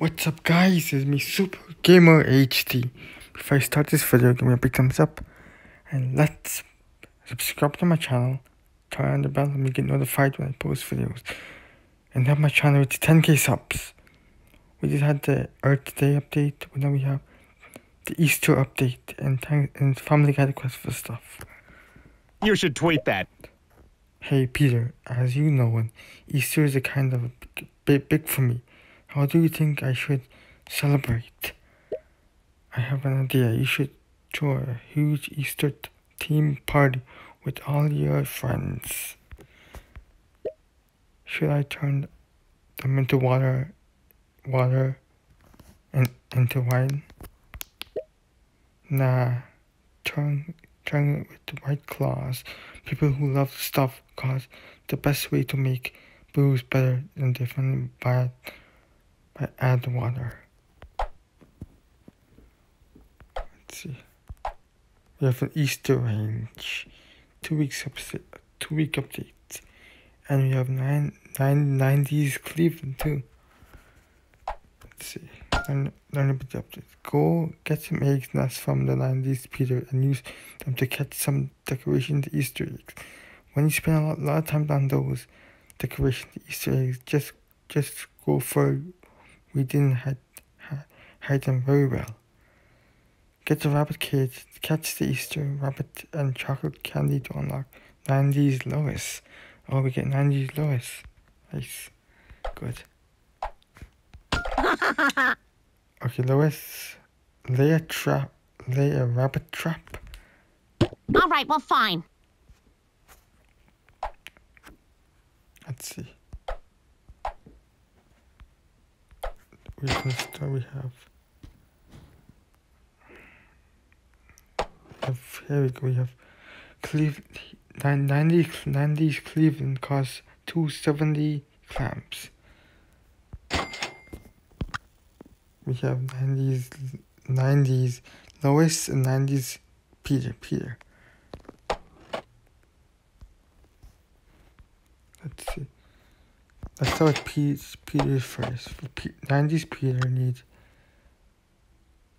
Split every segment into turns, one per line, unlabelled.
What's up guys, it's me Super Gamer HD. Before I start this video, give me a big thumbs up and let's subscribe to my channel, turn on the bell and get notified when I post videos. And help my channel reach 10k subs. We just had the Earth Day update, but now we have the Easter update and, and Family Guy quest for stuff.
You should tweet that.
Hey Peter, as you know, Easter is a kind of big, big for me. How do you think I should celebrate? I have an idea. You should throw a huge Easter theme party with all your friends. Should I turn them into water, water, and into wine? Nah, turn turn it with white claws. People who love stuff cause the best way to make booze better than different bad I add water. Let's see. We have an Easter Rager, two weeks update, two week update, and we have nine nine nineties Cleveland too. Let's see. Learn, learn about the update. Go get some eggs nests from the 90s Peter and use them to catch some decorations Easter eggs. When you spend a lot, lot of time on those decorations Easter eggs, just just go for we didn't hide, hide them very well. Get the rabbit cage, catch the Easter rabbit and chocolate candy to unlock 90s Lois. Oh, we get 90s Lois. Nice. Good. okay, Lois, lay a trap, lay a rabbit trap.
All right, well, fine.
Let's see. We can we have. Have here we go we have Cleveland 90 90s Cleveland costs 270 clams. We have 90s 90s Lois and 90s Peter Peter. Let's see Let's start with Peter's, Peter's first. For 90s Peter needs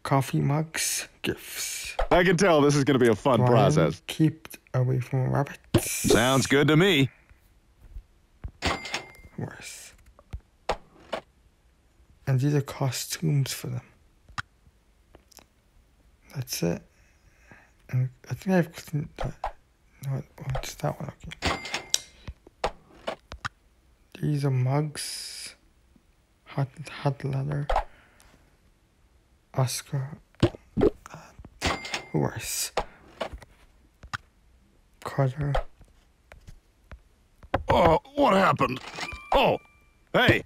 coffee mugs, gifts.
I can tell this is going to be a fun
Brian,
process.
Keep away from rabbits.
Sounds good to me.
Worse. And these are costumes for them. That's it. And I think I've. No, it's that one. Okay. These are mugs. Hot, hot leather. Oscar. Uh, horse. Carter.
Oh, what happened? Oh, hey.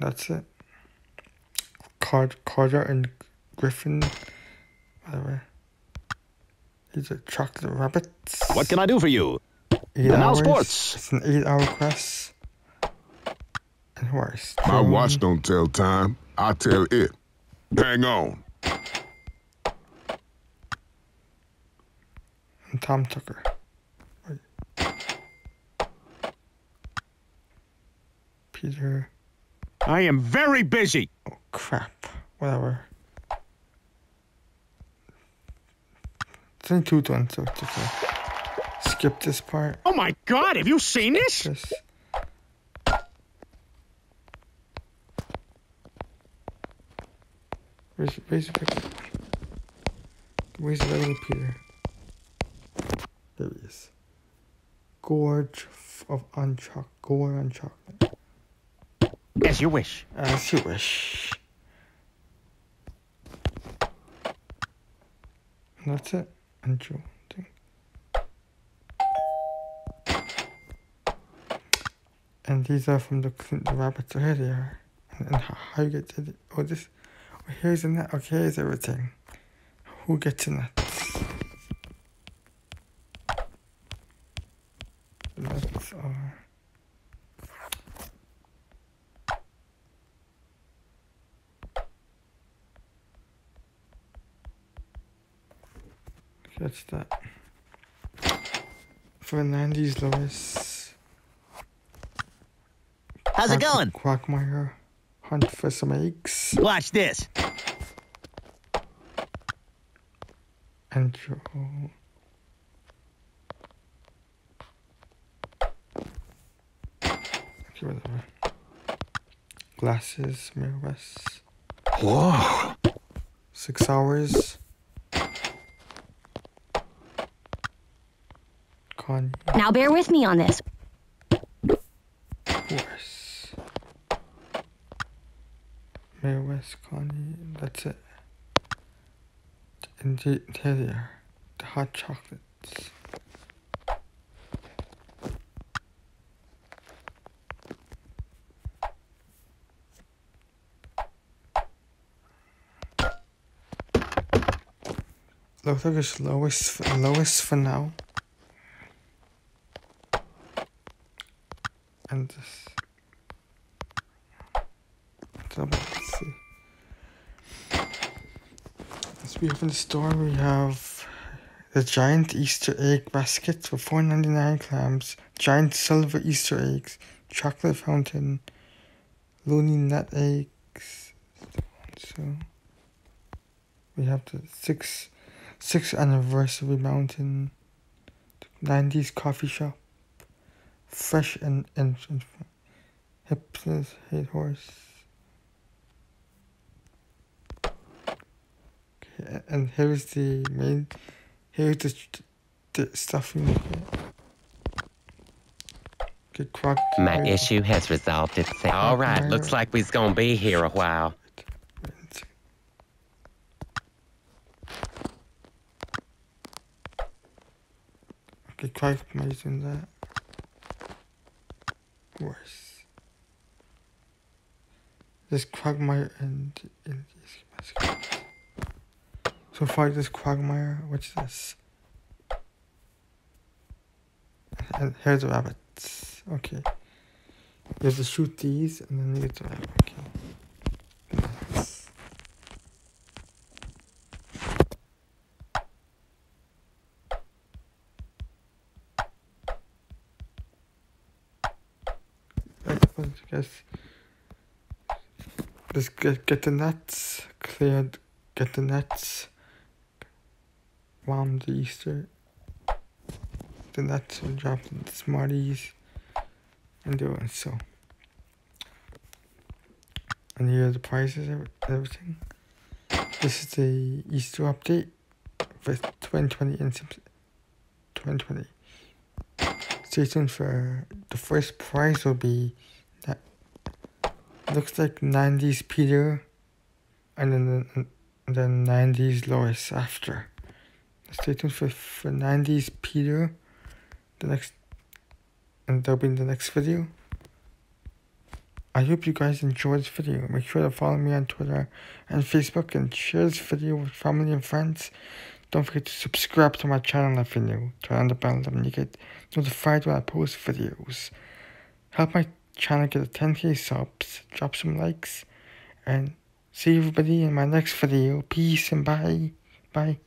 That's it. Card, Carter and Griffin. Whatever. These are chocolate rabbits.
What can I do for you?
Eight
and
hours.
now sports.
It's an eight-hour quest. And horse.
My watch don't tell time. I tell it. Hang on.
And Tom Tucker. Peter.
I am very busy.
Oh crap. Whatever. Only two okay. Skip this part.
Oh my god, have you seen this?
This. Where's where's where's regular Peter? There he is. Gorge of unchocolate. Gore on chocolate.
As you wish.
As you wish. And that's it. Intro thing. And these are from the, the rabbits. Oh, here they are. And, and how, how you get to the, oh this, oh, here's the net. Okay, oh, here's everything. Who gets nuts? The nuts are. That's that. Fernandes Lois.
How's it
Quack-
going?
Quagmire hunt for some eggs.
Watch this.
And Joe. Okay, whatever. Glasses, mirrors.
Whoa.
Six hours. Connie,
Now bear with me on this.
horse. Mayor West, Connie, that's it. And the interior, the hot chocolates. Looks like it's lowest, lowest for now. This. Double, let's see. As we have in the store, we have the giant Easter egg basket for four ninety nine clams, giant silver Easter eggs, chocolate fountain, loony nut eggs. So we have the six sixth anniversary mountain, nineties coffee shop, fresh and and, and hipsters hate horse. Okay, and here's the main. Here's the, the stuff we need. Okay, croc.
My issue has resolved itself. All right, looks like we's gonna be here a while.
Okay, might in that. Worse. This Quagmire and, and so far this Quagmire, what's this? And here's the rabbits. Okay. You have to shoot these and then you get the rabbit. Okay. Guess just get get the nets cleared, get the nets around the Easter. The nets will drop the Smarties and do it so. And here are the prices and everything. This is the Easter update for 2020 and Sims- 2020. Stay tuned for the first prize will be that looks like 90s Peter and then and then 90s Lois after. Stay tuned for, for 90s Peter the next and that'll be in the next video. I hope you guys enjoyed this video. Make sure to follow me on Twitter and Facebook and share this video with family and friends. Don't forget to subscribe to my channel if you're new. Turn on the bell and you get notified when I post videos. Help my channel get a 10k subs, drop some likes, and see everybody in my next video. Peace and bye. Bye.